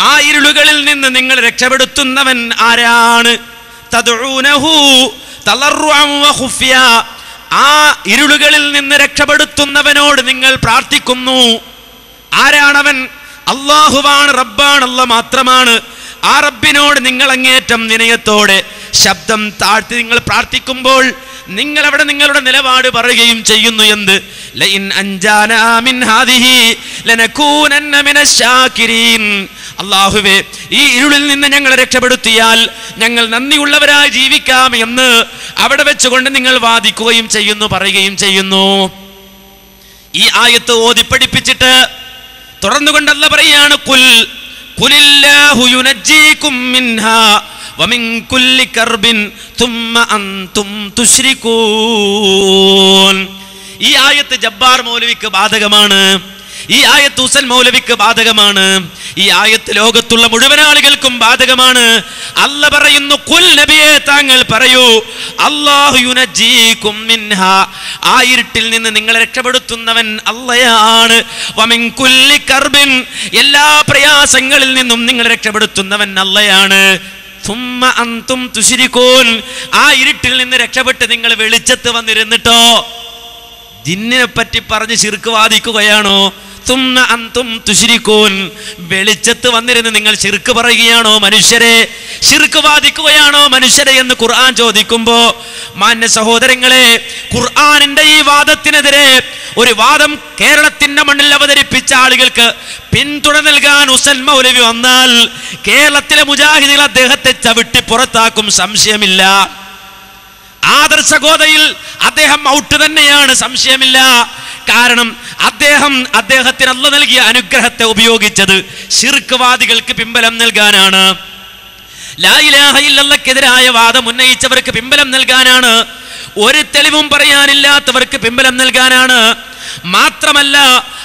ആ ഇരുളുകളിൽ നിന്ന് നിങ്ങൾ രക്ഷപ്പെടുത്തുന്നവൻ ആരാണ്. ആ ഇരുളുകളിൽ നിന്ന് രക്ഷപ്പെടുത്തുന്നവനോട് നിങ്ങൾ പ്രാർത്ഥിക്കുന്നു. ആരാണവൻ? അള്ളാഹുവാണ് റബ്ബാണല്ല മാത്രമാണ്. ആ റബ്ബിനോട് നിങ്ങൾ അങ്ങേറ്റം വിനയത്തോടെ ശബ്ദം താഴ്ത്തി നിങ്ങൾ പ്രാർത്ഥിക്കുമ്പോൾ നിങ്ങൾ അവിടെ നിങ്ങളുടെ നിലപാട് പറയുകയും ചെയ്യുന്നു എന്ത്? ലൈൻ അൻജാനാ മിൻ ഹാദിഹി ലനകൂനന്ന മിനശ് ശാകിരീൻ അള്ളാഹുവേ ഈ ഇരുളിൽ നിന്ന് ഞങ്ങളെ രക്ഷപ്പെടുത്തിയാൽ ഞങ്ങൾ നന്ദിയുള്ളവരായി ജീവിക്കാം എന്ന് അവിടെ വെച്ചുകൊണ്ട് നിങ്ങൾ വാദിക്കുകയും ചെയ്യുന്നു പറയുകയും ചെയ്യുന്നു. ഈ ആയത്ത് ഓതി പഠിപ്പിച്ചിട്ട് പറയാണ് കുൽ മിൻഹാ ഈ ആയത്ത് ജബ്ബാർ മൗലവിക്ക് ബാധകമാണ്. ഈ ആയത്ത് ഹുസൻ മൗലവിക്ക് ബാധകമാണ്. ഈ ആയത്ത് ലോകത്തുള്ള മുഴുവൻ ആളുകൾക്കും ബാധകമാണ്. അല്ല പറയുന്നു കുൽ നബിയെ താങ്കൾ പറയൂ അല്ലാഹു യുനജ്ജീകും മിൻഹാ. ആ ഇരുട്ടിൽ നിന്ന് നിങ്ങളെ രക്ഷപ്പെടുത്തുന്നവൻ അല്ലയാണ് കർബിൻ. എല്ലാ പ്രയാസങ്ങളിൽ നിന്നും നിങ്ങളെ രക്ഷപ്പെടുത്തുന്നവൻ അല്ലയാണ് തുമ്മ അന്തും ആ ഇരുട്ടിൽ നിന്ന് രക്ഷപ്പെട്ട് നിങ്ങൾ വെളിച്ചത്ത് വന്നിരുന്നിട്ടോ? ജിന്നിനെ പറ്റി പറഞ്ഞ് ശിർക്ക് വാദിക്കുകയാണോ? തുമ്മ അന്തും വെളിച്ചത്ത് വന്നിരുന്ന് നിങ്ങൾ ശിർക്ക് പറയുകയാണോ മനുഷ്യരെ? ശിർക്ക് വാദിക്കുകയാണോ മനുഷ്യരെ എന്ന് ഖുർആൻ ചോദിക്കുമ്പോ മാന്യ സഹോദരങ്ങളെ ഖുർആാനിന്റെ ഈ വാദത്തിനെതിരെ ഒരു വാദം കേരളത്തിന്റെ മണ്ണിൽ അവതരിപ്പിച്ച ആളുകൾക്ക് പിന്തുണ നൽകാൻ ഉസൻ മൗലവി വന്നാൽ കേരളത്തിലെ മുജാഹിദികൾ അദ്ദേഹത്തെ ചവിട്ടി പുറത്താക്കും സംശയമില്ല. ആദർശഗോതയിൽ അദ്ദേഹം ഔട്ട് തന്നെയാണ് സംശയമില്ല. കാരണം അദ്ദേഹം അദ്ദേഹത്തിന് അല്ല നൽകിയ അനുഗ്രഹത്തെ ഉപയോഗിച്ചത് ശിർക്ക്വാദികൾക്ക് പിമ്പലം നൽകാനാണ്. ലായിലാഹയില്ലക്കെതിരായ വാദം ഉന്നയിച്ചവർക്ക് പിമ്പലം നൽകാനാണ്. ഒരു തെളിവും പറയാനില്ലാത്തവർക്ക് പിമ്പലം നൽകാനാണ്. മാത്രമല്ല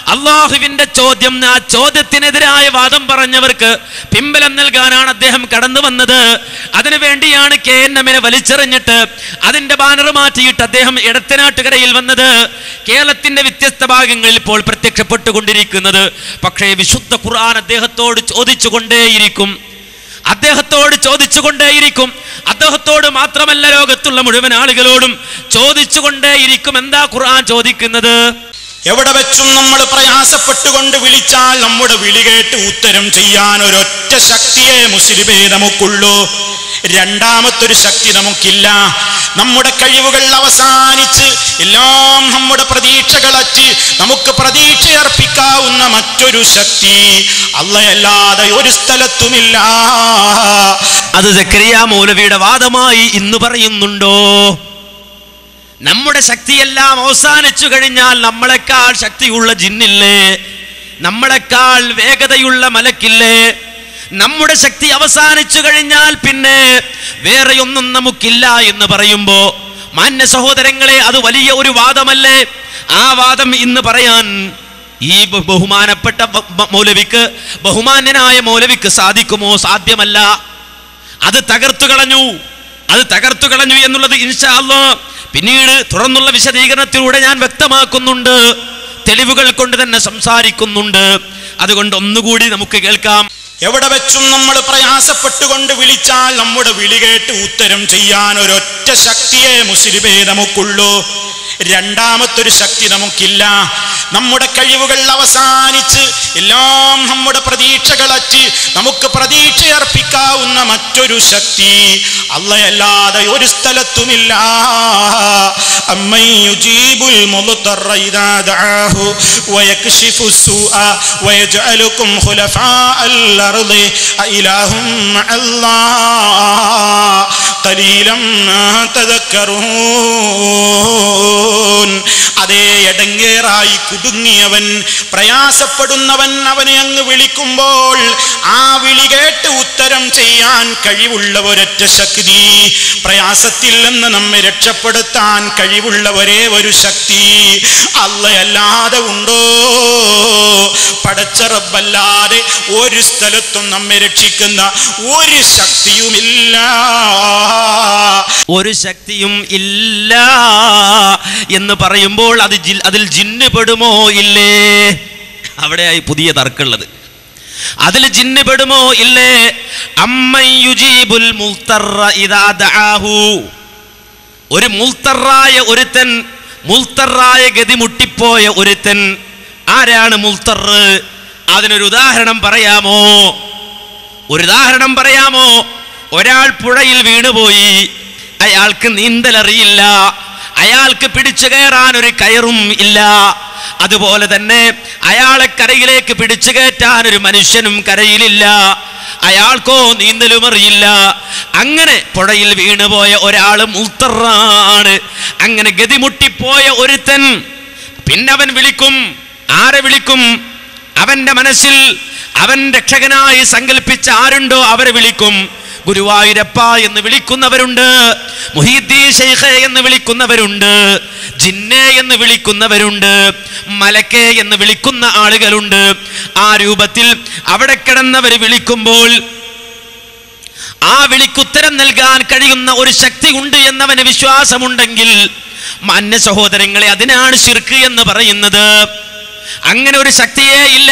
അള്ളാഹുവിന്റെ ചോദ്യം ആ ചോദ്യത്തിനെതിരായ വാദം പറഞ്ഞവർക്ക് പിമ്പലം നൽകാനാണ് അദ്ദേഹം കടന്നു വന്നത്. അതിനുവേണ്ടിയാണ് കെ എൻ എമ്മിനെ വലിച്ചെറിഞ്ഞിട്ട് അതിന്റെ ബാനർ മാറ്റിയിട്ട് അദ്ദേഹം ഇടത്തനാട്ടുകരയിൽ വന്നത്. കേരളത്തിന്റെ വ്യത്യസ്ത ഭാഗങ്ങളിൽ ഇപ്പോൾ പ്രത്യക്ഷപ്പെട്ടുകൊണ്ടിരിക്കുന്നത്. പക്ഷേ വിശുദ്ധ ഖുർആൻ അദ്ദേഹത്തോട് ചോദിച്ചുകൊണ്ടേയിരിക്കും. അദ്ദേഹത്തോട് ചോദിച്ചുകൊണ്ടേയിരിക്കും. അദ്ദേഹത്തോട് മാത്രമല്ല ലോകത്തുള്ള മുഴുവൻ ആളുകളോടും ചോദിച്ചുകൊണ്ടേയിരിക്കും. എന്താ ഖുർആൻ ചോദിക്കുന്നത്? എവിടെ വെച്ചും നമ്മൾ പ്രയാസപ്പെട്ടുകൊണ്ട് വിളിച്ചാൽ നമ്മുടെ വിളി കേട്ട് ഉത്തരം ചെയ്യാൻ ഒരൊറ്റ ശക്തിയെ മുസ്ലിമേ നമുക്കുള്ളൂ. രണ്ടാമത്തൊരു ശക്തി നമുക്കില്ല. നമ്മുടെ കഴിവുകൾ അവസാനിച്ച് എല്ലാം നമ്മുടെ പ്രതീക്ഷകളറ്റ് നമുക്ക് പ്രതീക്ഷ അർപ്പിക്കാവുന്ന മറ്റൊരു ശക്തി അല്ലയല്ലാതെ ഒരു സ്ഥലത്തുമില്ല. അത് സക്രിയ മൗലവിയുടെ വാദമായി ഇന്ന് പറയുന്നുണ്ടോ? നമ്മുടെ ശക്തിയെല്ലാം അവസാനിച്ചു കഴിഞ്ഞാൽ നമ്മളെക്കാൾ ശക്തിയുള്ള ജിന്നില്ലേ? നമ്മളെക്കാൾ വേഗതയുള്ള മലക്കില്ലേ? നമ്മുടെ ശക്തി അവസാനിച്ചു കഴിഞ്ഞാൽ പിന്നെ വേറെയൊന്നും നമുക്കില്ല എന്ന് പറയുമ്പോൾ മാന്യ സഹോദരങ്ങളെ അത് വലിയ ഒരു വാദമല്ലേ? ആ വാദം ഇന്ന് പറയാൻ ഈ ബഹുമാനപ്പെട്ട മൗലവിക്ക് ബഹുമാന്യനായ മൗലവിക്ക് സാധിക്കുമോ? സാധ്യമല്ല. അത് തകർത്തു കളഞ്ഞു. അത് തകർത്തു കളഞ്ഞു എന്നുള്ളത് ഇൻഷാ അല്ലാ പിന്നീട് തുറന്നുള്ള വിശദീകരണത്തിലൂടെ ഞാൻ വ്യക്തമാക്കുന്നുണ്ട്. തെളിവുകൾ കൊണ്ട് തന്നെ സംസാരിക്കുന്നുണ്ട്. അതുകൊണ്ട് ഒന്നുകൂടി നമുക്ക് കേൾക്കാം. എവിടെ വെച്ചും നമ്മൾ പ്രയാസപ്പെട്ടുകൊണ്ട് വിളിച്ചാൽ നമ്മുടെ വിളി കേട്ട് ഉത്തരം ചെയ്യാൻ ഒരൊറ്റ ശക്തിയെ മുസ്ലിമേ നമുക്കുള്ളൂ. രണ്ടാമത്തൊരു ശക്തി നമുക്കില്ല. നമ്മുടെ കഴിവുകൾ അവസാനിച്ച് എല്ലാം നമ്മുടെ പ്രതീക്ഷകളറ്റ് നമുക്ക് പ്രതീക്ഷ അർപ്പിക്കാവുന്ന മറ്റൊരു ശക്തി അല്ലയല്ലാതെ ഒരു സ്ഥലത്തുമില്ല. അമ്മൻ യുജീബുൽ മുദ്തറ ഇദാ ദഅാഹു വയക്ഷിഫു السوء ويجعلكم خلفاء الأرض أإله مع الله قليلا ما تذكرون അതേ എടങ്ങേറായി കുടുങ്ങിയവൻ പ്രയാസപ്പെടുന്നവൻ അവനെ അങ്ങ് വിളിക്കുമ്പോൾ ആ വിളി കേട്ട് ഉത്തരം ചെയ്യാൻ കഴിവുള്ള ഒരൊറ്റ ശക്തി പ്രയാസത്തിൽ നിന്ന് നമ്മെ രക്ഷപ്പെടുത്താൻ കഴിവുള്ള ഒരേ ഒരു ശക്തി അല്ലയല്ലാതെ ഉണ്ടോ? പടച്ച റബ്ബല്ലാതെ ഒരു സ്ഥലത്തും നമ്മെ രക്ഷിക്കുന്ന ഒരു ശക്തിയുമില്ല. ഒരു ശക്തിയും ഇല്ല എന്ന് പറയുമ്പോൾ അത് അതിൽ ജിന്ന് പെടുമോ? ഇല്ലേ. അവിടെയായി പുതിയ തർക്കമുള്ളത്. അതിൽ ജിന്ന് പെടുമോ? ഇല്ലേ. അമ്മയുജീബുൽ മുൽത്തറ ഇദാ ദആഹു. ഒരു മുൽത്തറായ ഒരുത്തൻ മുൽത്തറായ ഗതി മുട്ടിപ്പോയ ഒരുത്തൻ. ആരാണ് മുൽത്തർ? അതിനൊരു ഉദാഹരണം പറയാമോ? ഒരു ഉദാഹരണം പറയാമോ? ഒരാൾ പുഴയിൽ വീണുപോയി. അയാൾക്ക് നീന്തലറിയില്ല. അയാൾക്ക് പിടിച്ചു കയറാൻ ഒരു കയറും ഇല്ല. അതുപോലെ തന്നെ അയാളെ കരയിലേക്ക് പിടിച്ചു കയറ്റാൻ ഒരു മനുഷ്യനും കരയിലില്ല. അയാൾക്കോ നീന്തലും അറിയില്ല അങ്ങനെ പുഴയിൽ വീണുപോയ ഒരാൾ മുത്തറാണ്. അങ്ങനെ ഗതിമുട്ടിപ്പോയ ഒരുത്തൻ പിന്നെ അവൻ വിളിക്കും ആരെ വിളിക്കും? അവന്റെ മനസ്സിൽ അവൻ രക്ഷകനായി സങ്കല്പിച്ച ആരുണ്ടോ അവരെ വിളിക്കും. ഗുരുവായൂരപ്പ എന്ന് വിളിക്കുന്നവരുണ്ട് മുഹീദ്ദീ ഷെയ്ഖ എന്ന് വിളിക്കുന്നവരുണ്ട്. ജിന്നെ എന്ന് വിളിക്കുന്നവരുണ്ട് മലക്കെ എന്ന് വിളിക്കുന്ന ആളുകളുണ്ട്. ആ രൂപത്തിൽ അവിടെ കിടന്നവർ വിളിക്കുമ്പോൾ ആ വിളിക്കുത്തരം നൽകാൻ കഴിയുന്ന ഒരു ശക്തി ഉണ്ട് എന്നവന് വിശ്വാസമുണ്ടെങ്കിൽ മാന്യ സഹോദരങ്ങളെ അതിനാണ് ശിർക്ക് എന്ന് പറയുന്നത്. അങ്ങനെ ഒരു ശക്തിയേ ഇല്ല.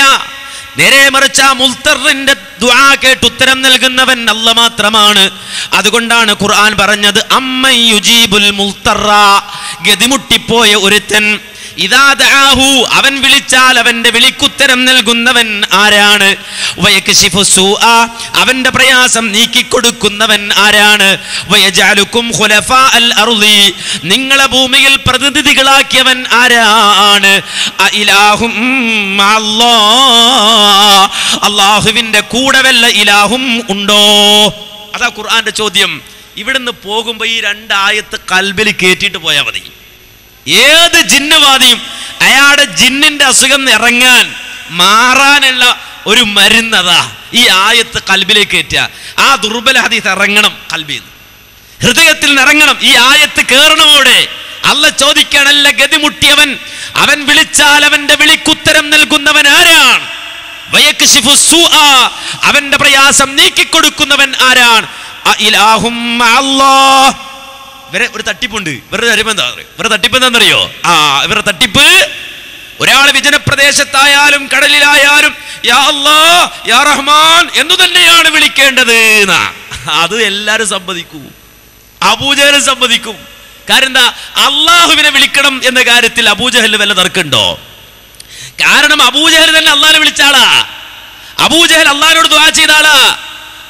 നേരെ മറിച്ച് ആ മുൽത്തറിന്റെ ദ്വാ കേട്ട് ഉത്തരം നൽകുന്നവൻ അല്ല മാത്രമാണ്. അതുകൊണ്ടാണ് ഖുർആൻ പറഞ്ഞത് അമ്മ യുജീബുൽ മുൽത്തറ. ഗതിമുട്ടിപ്പോയ ഒരുത്തൻ ഇതാദാഹു അവൻ വിളിച്ചാൽ അവന്റെ വിളിക്കുത്തരം നൽകുന്നവൻ ആരാണ്? അവന്റെ പ്രയാസം നീക്കിക്കൊടുക്കുന്നവൻ ആരാണ്? നിങ്ങളെ ഭൂമിയിൽ പ്രതിനിധികളാക്കിയവൻ ആരാണ്? അള്ളാഹുവിന്റെ കൂടെ വല്ല ഇലാഹും ഉണ്ടോ? അതാ ഖുർആന്റെ ചോദ്യം. ഇവിടുന്ന് പോകുമ്പോൾ ഈ രണ്ടായത്ത് കൽബിൽ കയറ്റിയിട്ട് പോയാൽ മതി. ഏത് ജിന്നുവാദിയും അയാളുടെ ജിന്നിന്റെ അസുഖം ഇറങ്ങാൻ മാറാനുള്ള ഒരു മരുന്നതാ ഈ ആയത്ത് കൽബിലേക്ക് കയറ്റുക ആ ദുർബല ഹദീസ് ഇറങ്ങണം കൽബിൽ ഹൃദയത്തിൽ നിറങ്ങണം. ഈ ആയത്ത് കേറണമോടെ? അല്ല ചോദിക്കാനല്ല ഗതിമുട്ടിയവൻ. അവൻ വിളിച്ചാൽ അവന്റെ വിളിക്കുത്തരം നൽകുന്നവൻ ആരാണ്. അവന്റെ പ്രയാസം നീക്കിക്കൊടുക്കുന്നവൻ ആരാണ്. ഇവരെ ഒരു തട്ടിപ്പുണ്ട്. ഇവരുടെ തട്ടിപ്പ് എന്താ ഇവരുടെ തട്ടിപ്പ് എന്താണെന്നറിയോ ആ ഇവരുടെ തട്ടിപ്പ് ഒരാൾ വിജനപ്രദേശത്തായാലും കടലിലായാലും യാ അല്ലാ യാ റഹ്മാൻ എന്നു തന്നെയാണ് വിളിക്കേണ്ടത് അത് എല്ലാവരും സമ്മതിക്കൂ. അബൂജഹലും സമ്മതിക്കും. കാരണം എന്താ? അള്ളാഹുവിനെ വിളിക്കണം എന്ന കാര്യത്തിൽ അബൂജഹലിന് വല്ല തർക്കമുണ്ടോ? കാരണം അബൂജഹൽ തന്നെ അള്ളാഹിനെ വിളിച്ച ആളാ. അബൂജഹൽ അള്ളാഹിനോട് ദുആ ചെയ്ത ആളാ.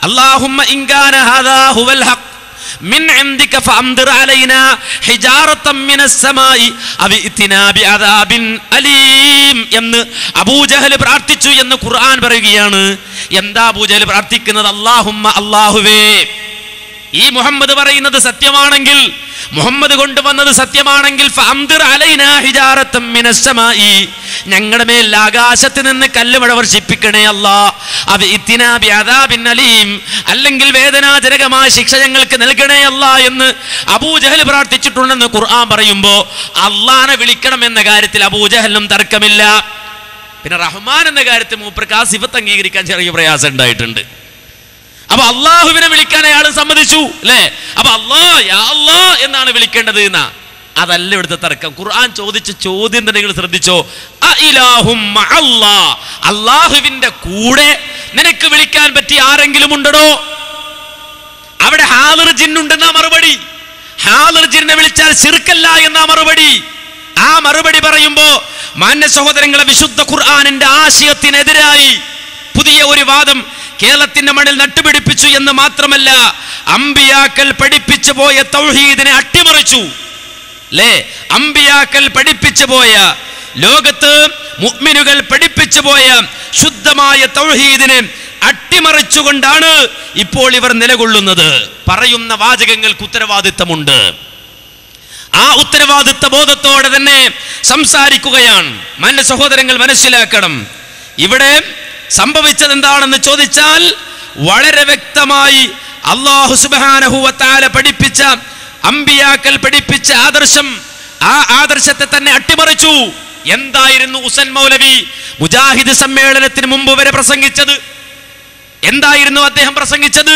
അല്ലാഹുമ്മ ഇൻകാന ഹാദാ ഹുവൽ ഹഖ്. മിൻ ഇൻദിക ഫംദിർ അലൈനാ ഹിജാറത മിനസ് സമായി ഇത്തിനാ ബിഅദാബിൻ അലീം എന്ന് അബൂജഹൽ പ്രാർത്ഥിച്ചു എന്ന് ഖുർആൻ പറയുകയാണ്. എന്താ അബൂജഹൽ പ്രാർത്ഥിക്കുന്നത്? അള്ളാഹുമ്മ അല്ലാഹുവേ. ഈ മുഹമ്മദ് പറയുന്നത് സത്യമാണെങ്കിൽ മുഹമ്മദ് കൊണ്ടുവന്നത് സത്യമാണെങ്കിൽ ഞങ്ങളുടെ മേൽ ആകാശത്ത് നിന്ന് കല്ലുമഴ വർഷിപ്പിക്കണേ അല്ലാ. അത് അല്ലെങ്കിൽ വേദനാജനകമായ ശിക്ഷ ഞങ്ങൾക്ക് നൽകണേ അല്ല എന്ന് അബൂജഹൽ പ്രാർത്ഥിച്ചിട്ടുണ്ടെന്ന് ഖുർആൻ പറയുമ്പോൾ അള്ളാനെ വിളിക്കണം എന്ന കാര്യത്തിൽ അബൂജഹലിനും തർക്കമില്ല. പിന്നെ റഹ്മാൻ എന്ന കാര്യത്തിൽ മൂപ്പർക്ക് ആ സിഫത്ത് അംഗീകരിക്കാൻ ചെറിയ പ്രയാസം ഉണ്ടായിട്ടുണ്ട്. അപ്പൊ അള്ളാഹുവിനെ വിളിക്കാൻ അയാൾ സമ്മതിച്ചു അല്ലേ? അപ്പൊ അള്ളാ യാ അള്ളാ എന്നാണ് വിളിക്കേണ്ടത് എന്നാ? അതല്ല ഇവിടുത്തെ തർക്കം. ഖുർആൻ ചോദിച്ച ചോദ്യം തന്നെ നിങ്ങൾ ശ്രദ്ധിച്ചോ. അള്ളാഹുവിന്റെ കൂടെ നിനക്ക് വിളിക്കാൻ പറ്റി ആരെങ്കിലും ഉണ്ടോ അവിടെ ഹാദർ ജിന്നുണ്ടെന്നാ മറുപടി. ജിന്നെ വിളിച്ചാൽ ശിർക്കല്ല എന്നാ മറുപടി. ആ മറുപടി പറയുമ്പോ മാന്യ സഹോദരങ്ങളെ വിശുദ്ധ ഖുർആാനിന്റെ ആശയത്തിനെതിരായി പുതിയ ഒരു വാദം കേരളത്തിന്റെ മണ്ണിൽ നട്ടുപിടിപ്പിച്ചു എന്ന് മാത്രമല്ല അമ്പിയാക്കൽ പഠിപ്പിച്ചു പോയ തൗഹീദിനെ അട്ടിമറിച്ചു. അല്ലേ അമ്പിയാക്കൽ പഠിപ്പിച്ചു പോയ ലോകത്ത് മുഅ്മിനുകൾ പഠിപ്പിച്ചു പോയ ശുദ്ധമായ തൗഹീദിനെ അട്ടിമറിച്ചുകൊണ്ടാണ് ഇപ്പോൾ ഇവർ നിലകൊള്ളുന്നത്. പറയുന്ന വാചകങ്ങൾക്ക് ഉത്തരവാദിത്തമുണ്ട്. ആ ഉത്തരവാദിത്ത ബോധത്തോടെ തന്നെ സംസാരിക്കുകയാണ്. മാന്യ സഹോദരങ്ങൾ മനസ്സിലാക്കണം. ഇവിടെ സംഭവിച്ചത് എന്താണെന്ന് ചോദിച്ചാൽ വളരെ വ്യക്തമായി അള്ളാഹു സുബാനഹുവത്താല പഠിപ്പിച്ച അമ്പിയാക്കൽ പഠിപ്പിച്ച ആദർശം ആ ആദർശത്തെ തന്നെ അട്ടിമറിച്ചു. എന്തായിരുന്നു ഉസൻ മൗലവി മുജാഹിദ് സമ്മേളനത്തിന് മുമ്പ് വരെ പ്രസംഗിച്ചത്? എന്തായിരുന്നു അദ്ദേഹം പ്രസംഗിച്ചത്?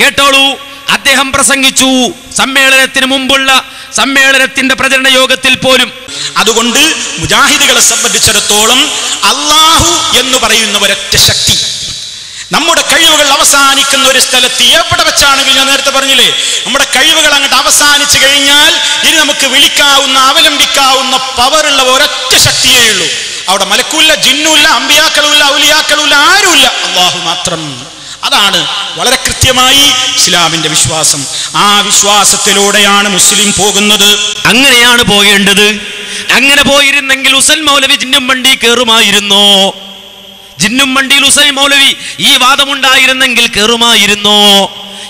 കേട്ടോളൂ. അദ്ദേഹം പ്രസംഗിച്ചു. സമ്മേളനത്തിന് മുമ്പുള്ള സമ്മേളനത്തിന്റെ പ്രചരണ യോഗത്തിൽ പോലും. അതുകൊണ്ട് മുജാഹിദുകളെ സംബന്ധിച്ചിടത്തോളം അള്ളാഹു എന്ന് പറയുന്ന ഒരൊറ്റ ശക്തി. നമ്മുടെ കഴിവുകൾ അവസാനിക്കുന്ന ഒരു സ്ഥലത്ത് എവിടെ വെച്ചാണെങ്കിൽ ഞാൻ നേരത്തെ പറഞ്ഞില്ലേ? നമ്മുടെ കഴിവുകൾ അങ്ങോട്ട് അവസാനിച്ചു കഴിഞ്ഞാൽ ഇനി നമുക്ക് വിളിക്കാവുന്ന അവലംബിക്കാവുന്ന പവറുള്ള ഒരൊറ്റ ശക്തിയേ ഉള്ളൂ. അവിടെ മലക്കൂല്ല ജിന്നുല്ല അമ്പിയാക്കളുമില്ല ഔലിയാക്കളുമില്ല ആരുമില്ല. അള്ളാഹു മാത്രം. അതാണ് വളരെ കൃത്യമായി ഇസ്ലാമിന്റെ വിശ്വാസം. ആ വിശ്വാസത്തിലൂടെയാണ് മുസ്ലിം പോകുന്നത്. അങ്ങനെയാണ് പോകേണ്ടത്. അങ്ങനെ പോയിരുന്നെങ്കിൽ ഉസൽ മൗലവി ജിന്നും വണ്ടി കയറുമായിരുന്നോ ജിന്നും വണ്ടിയിൽ ഉസൈൻ മൗലവി ഈ വാദമുണ്ടായിരുന്നെങ്കിൽ കയറുമായിരുന്നോ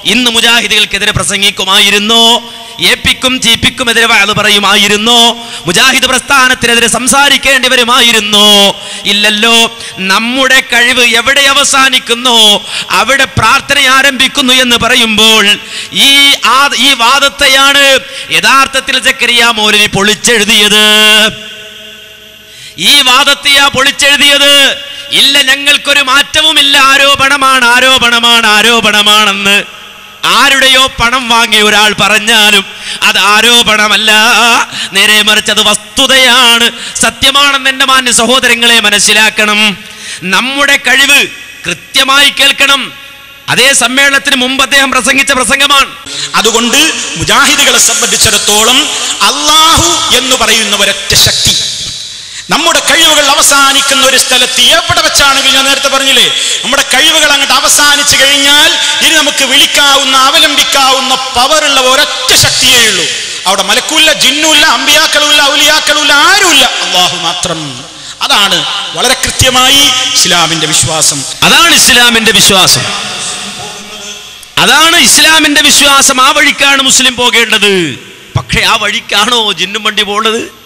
ഇന്ന് മുജാഹിദികൾക്കെതിരെ പ്രസംഗിക്കുമായിരുന്നോ? ഏപ്പിക്കും ചീപ്പിക്കുമെതിരെ അത് പറയുമായിരുന്നു. മുജാഹിദ് പ്രസ്ഥാനത്തിനെതിരെ സംസാരിക്കേണ്ടി വരുമായിരുന്നു ഇല്ലല്ലോ നമ്മുടെ കഴിവ് എവിടെ അവസാനിക്കുന്നു? അവിടെ പ്രാർത്ഥന ആരംഭിക്കുന്നു എന്ന് പറയുമ്പോൾ ഈ ഈ വാദത്തെയാണ് യഥാർത്ഥത്തിൽ ചക്കരിയ മോലിനി പൊളിച്ചെഴുതിയത്. ഈ വാദത്തെയാ പൊളിച്ചെഴുതിയത്. ഇല്ല ഞങ്ങൾക്കൊരു മാറ്റവുമില്ല. ആരോപണമാണ് ആരോപണമാണ് ആരോപണമാണെന്ന് ആരുടെയോ പണം വാങ്ങിയ ഒരാൾ പറഞ്ഞാലും അത് ആരോപണമല്ല നേരെ മറിച്ച് അത് വസ്തുതയാണ്. സത്യമാണെന്ന് എന്റെ മാന്യ സഹോദരങ്ങളെ മനസ്സിലാക്കണം. നമ്മുടെ കഴിവ് കൃത്യമായി കേൾക്കണം. അതേ സമ്മേളനത്തിന് മുമ്പ് അദ്ദേഹം പ്രസംഗിച്ച പ്രസംഗമാണ്. അതുകൊണ്ട് മുജാഹിദുകളെ സംബന്ധിച്ചിടത്തോളം അള്ളാഹു എന്ന് പറയുന്ന ഒരൊറ്റ ശക്തി. നമ്മുടെ കഴിവുകൾ അവസാനിക്കുന്ന ഒരു സ്ഥലത്ത് എവിടെ വെച്ചാണെങ്കിൽ ഞാൻ നേരത്തെ പറഞ്ഞില്ലേ നമ്മുടെ കഴിവുകൾ അങ്ങോട്ട് അവസാനിച്ചു കഴിഞ്ഞാൽ ഇനി നമുക്ക് വിളിക്കാവുന്ന അവലംബിക്കാവുന്ന പവറുള്ള ഒരൊറ്റ ശക്തിയേ ഉള്ളൂ. അവിടെ മലക്കൂല്ല ജിന്നുമില്ല അമ്പിയാക്കളുമില്ല ഔലിയാക്കളുമില്ല ആരുമില്ല. അള്ളാഹു മാത്രം. അതാണ് വളരെ കൃത്യമായി ഇസ്ലാമിന്റെ വിശ്വാസം. അതാണ് ഇസ്ലാമിന്റെ വിശ്വാസം. അതാണ് ഇസ്ലാമിന്റെ വിശ്വാസം. ആ വഴിക്കാണ് മുസ്ലിം പോകേണ്ടത്. പക്ഷെ ആ വഴിക്കാണോ ജിന്നും വണ്ടി പോണത്?